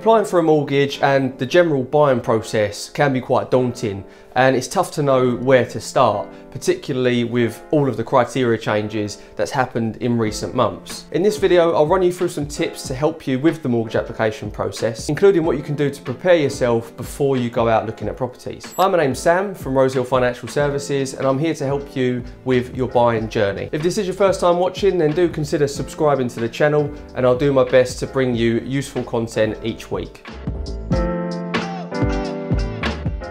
Applying for a mortgage and the general buying process can be quite daunting and it's tough to know where to start, particularly with all of the criteria changes that's happened in recent months. In this video, I'll run you through some tips to help you with the mortgage application process, including what you can do to prepare yourself before you go out looking at properties. Hi, my name's Sam from Rosehill Financial Services and I'm here to help you with your buying journey. If this is your first time watching, then do consider subscribing to the channel and I'll do my best to bring you useful content each week.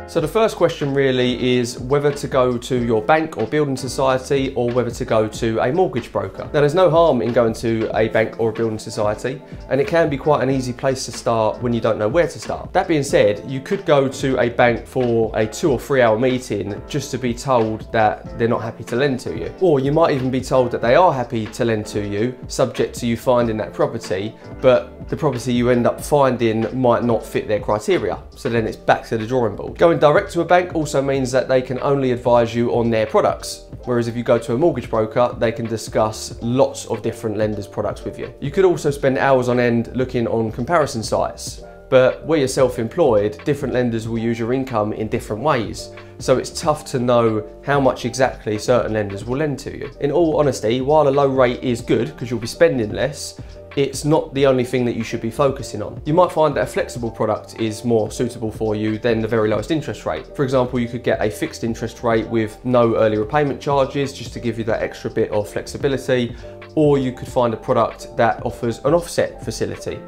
So the first question really is whether to go to your bank or building society or whether to go to a mortgage broker. Now there's no harm in going to a bank or a building society and it can be quite an easy place to start when you don't know where to start. That being said, you could go to a bank for a two or three hour meeting just to be told that they're not happy to lend to you. Or you might even be told that they are happy to lend to you subject to you finding that property, but the property you end up finding might not fit their criteria. So then it's back to the drawing board. Going direct to a bank also means that they can only advise you on their products. Whereas if you go to a mortgage broker, they can discuss lots of different lenders' products with you. You could also spend hours on end looking on comparison sites. But where you're self-employed, different lenders will use your income in different ways. So it's tough to know how much exactly certain lenders will lend to you. In all honesty, while a low rate is good because you'll be spending less, it's not the only thing that you should be focusing on. You might find that a flexible product is more suitable for you than the very lowest interest rate. For example, you could get a fixed interest rate with no early repayment charges just to give you that extra bit of flexibility, or you could find a product that offers an offset facility.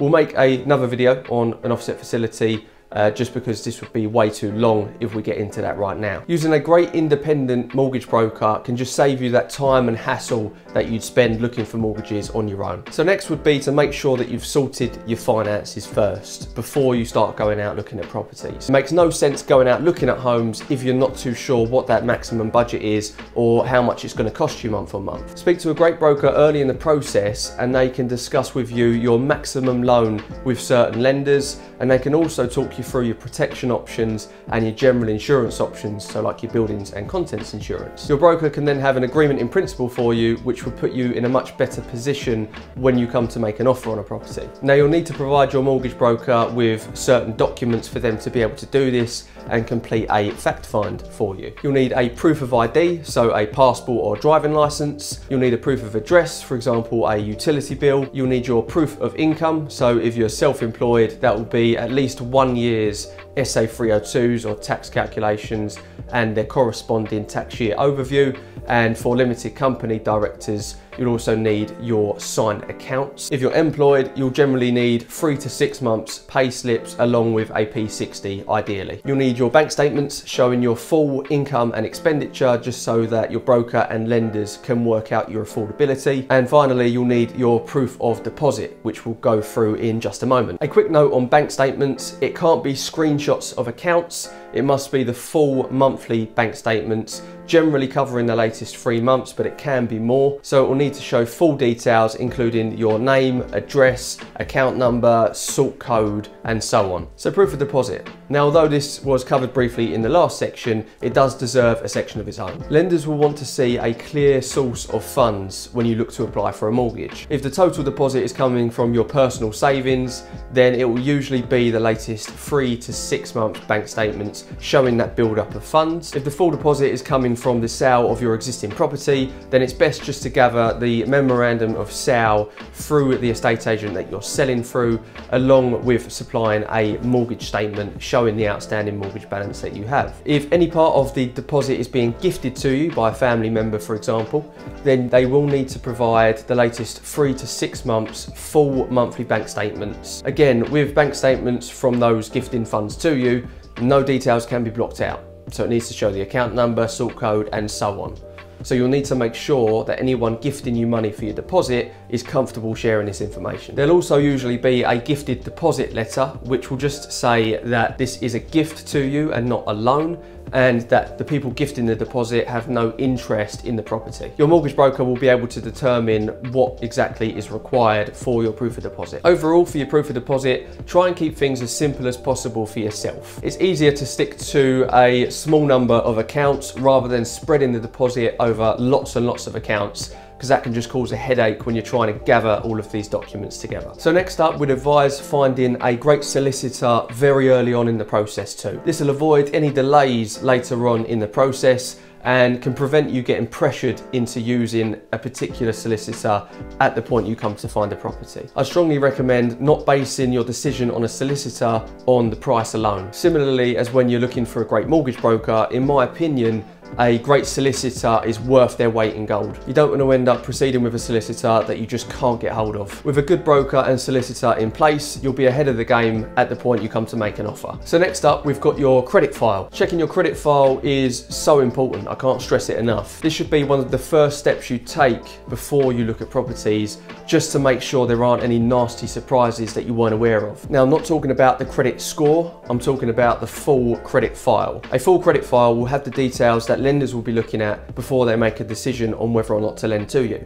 We'll make another video on an offset facility uh, just because this would be way too long if we get into that right now. Using a great independent mortgage broker can just save you that time and hassle that you'd spend looking for mortgages on your own. So next would be to make sure that you've sorted your finances first before you start going out looking at properties. It makes no sense going out looking at homes if you're not too sure what that maximum budget is or how much it's going to cost you month on month. Speak to a great broker early in the process and they can discuss with you your maximum loan with certain lenders and they can also talk you through your protection options and your general insurance options, so like your buildings and contents insurance. Your broker can then have an agreement in principle for you, which will put you in a much better position when you come to make an offer on a property. Now you'll need to provide your mortgage broker with certain documents for them to be able to do this and complete a fact find for you. You'll need a proof of ID, so a passport or driving license. You'll need a proof of address, for example, a utility bill. You'll need your proof of income, so if you're self-employed, that will be at least one year's SA 302s or tax calculations and their corresponding tax year overview. And for limited company directors, You'll also need your signed accounts. If you're employed, you'll generally need three to six months pay slips along with a P60 ideally. You'll need your bank statements showing your full income and expenditure just so that your broker and lenders can work out your affordability. And finally, you'll need your proof of deposit, which we'll go through in just a moment. A quick note on bank statements, it can't be screenshots of accounts, it must be the full monthly bank statements generally covering the latest three months, but it can be more. So it will need to show full details, including your name, address, account number, sort code, and so on. So proof of deposit. Now, although this was covered briefly in the last section, it does deserve a section of its own. Lenders will want to see a clear source of funds when you look to apply for a mortgage. If the total deposit is coming from your personal savings, then it will usually be the latest three to six months bank statements showing that build up of funds. If the full deposit is coming from the sale of your existing property, then it's best just to gather the memorandum of sale through the estate agent that you're selling through, along with supplying a mortgage statement showing the outstanding mortgage balance that you have. If any part of the deposit is being gifted to you by a family member, for example, then they will need to provide the latest three to six months full monthly bank statements. Again, with bank statements from those gifting funds to you, no details can be blocked out. So it needs to show the account number, sort code, and so on. So you'll need to make sure that anyone gifting you money for your deposit is comfortable sharing this information. There'll also usually be a gifted deposit letter, which will just say that this is a gift to you and not a loan, and that the people gifting the deposit have no interest in the property. Your mortgage broker will be able to determine what exactly is required for your proof of deposit. Overall, for your proof of deposit, try and keep things as simple as possible for yourself. It's easier to stick to a small number of accounts rather than spreading the deposit over lots and lots of accounts because that can just cause a headache when you're trying to gather all of these documents together. So next up, we'd advise finding a great solicitor very early on in the process too. This will avoid any delays later on in the process and can prevent you getting pressured into using a particular solicitor at the point you come to find a property. I strongly recommend not basing your decision on a solicitor on the price alone. Similarly as when you're looking for a great mortgage broker, in my opinion, a great solicitor is worth their weight in gold. You don't want to end up proceeding with a solicitor that you just can't get hold of. With a good broker and solicitor in place, you'll be ahead of the game at the point you come to make an offer. So next up, we've got your credit file. Checking your credit file is so important. I can't stress it enough. This should be one of the first steps you take before you look at properties, just to make sure there aren't any nasty surprises that you weren't aware of. Now, I'm not talking about the credit score. I'm talking about the full credit file. A full credit file will have the details that that lenders will be looking at before they make a decision on whether or not to lend to you.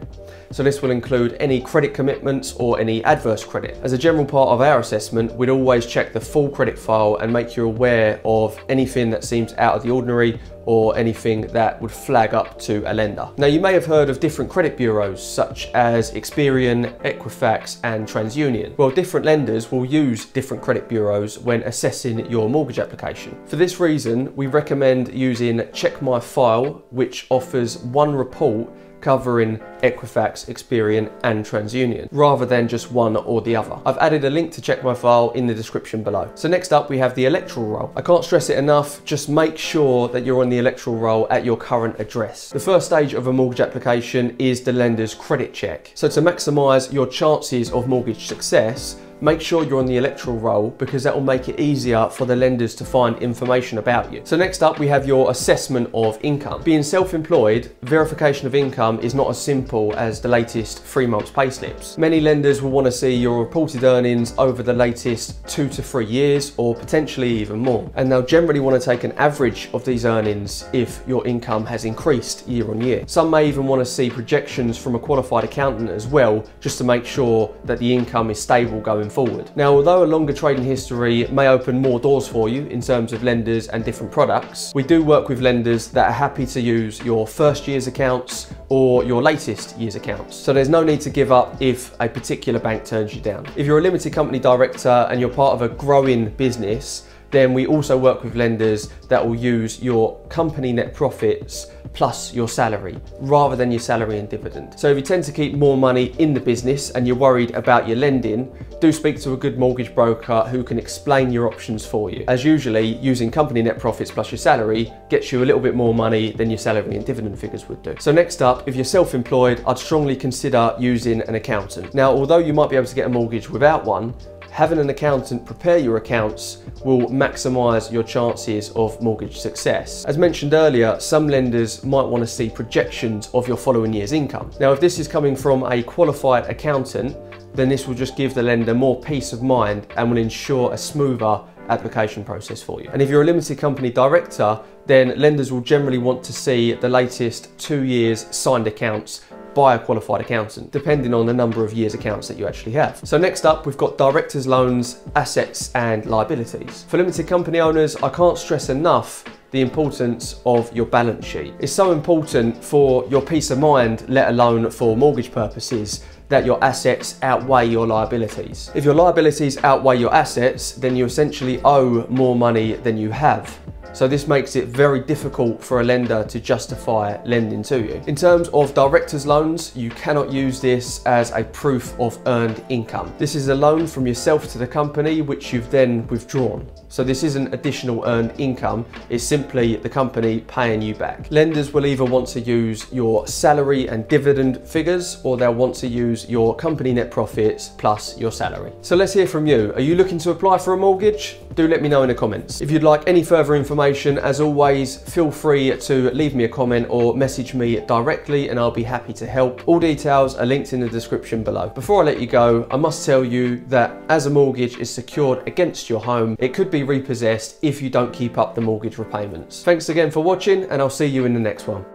So this will include any credit commitments or any adverse credit. As a general part of our assessment, we'd always check the full credit file and make you aware of anything that seems out of the ordinary or anything that would flag up to a lender. Now you may have heard of different credit bureaus such as Experian, Equifax and TransUnion. Well different lenders will use different credit bureaus when assessing your mortgage application. For this reason we recommend using Check My File which offers one report covering Equifax, Experian and TransUnion, rather than just one or the other. I've added a link to check my file in the description below. So next up we have the electoral roll. I can't stress it enough, just make sure that you're on the electoral roll at your current address. The first stage of a mortgage application is the lender's credit check. So to maximise your chances of mortgage success, make sure you're on the electoral roll because that will make it easier for the lenders to find information about you. So next up we have your assessment of income. Being self-employed, verification of income is not as simple as the latest three months pay slips. Many lenders will want to see your reported earnings over the latest two to three years or potentially even more. And they'll generally want to take an average of these earnings if your income has increased year on year. Some may even want to see projections from a qualified accountant as well just to make sure that the income is stable going forward. Now, although a longer trading history may open more doors for you in terms of lenders and different products, we do work with lenders that are happy to use your first year's accounts or your latest year's accounts. So there's no need to give up if a particular bank turns you down. If you're a limited company director and you're part of a growing business, then we also work with lenders that will use your company net profits plus your salary rather than your salary and dividend. So if you tend to keep more money in the business and you're worried about your lending, do speak to a good mortgage broker who can explain your options for you. As usually, using company net profits plus your salary gets you a little bit more money than your salary and dividend figures would do. So next up, if you're self-employed, I'd strongly consider using an accountant. Now, although you might be able to get a mortgage without one, having an accountant prepare your accounts will maximise your chances of mortgage success. As mentioned earlier, some lenders might want to see projections of your following year's income. Now, if this is coming from a qualified accountant, then this will just give the lender more peace of mind and will ensure a smoother application process for you. And if you're a limited company director, then lenders will generally want to see the latest two years signed accounts by a qualified accountant, depending on the number of years accounts that you actually have. So next up, we've got director's loans, assets and liabilities. For limited company owners, I can't stress enough the importance of your balance sheet. It's so important for your peace of mind, let alone for mortgage purposes, that your assets outweigh your liabilities. If your liabilities outweigh your assets, then you essentially owe more money than you have. So this makes it very difficult for a lender to justify lending to you. In terms of director's loans, you cannot use this as a proof of earned income. This is a loan from yourself to the company, which you've then withdrawn. So this isn't additional earned income, it's simply the company paying you back. Lenders will either want to use your salary and dividend figures, or they'll want to use your company net profits plus your salary. So let's hear from you. Are you looking to apply for a mortgage? Do let me know in the comments. If you'd like any further information, as always, feel free to leave me a comment or message me directly and I'll be happy to help. All details are linked in the description below. Before I let you go, I must tell you that as a mortgage is secured against your home, it could repossessed if you don't keep up the mortgage repayments. Thanks again for watching and I'll see you in the next one.